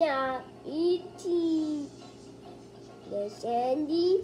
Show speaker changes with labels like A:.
A: Yeah, eating the sandy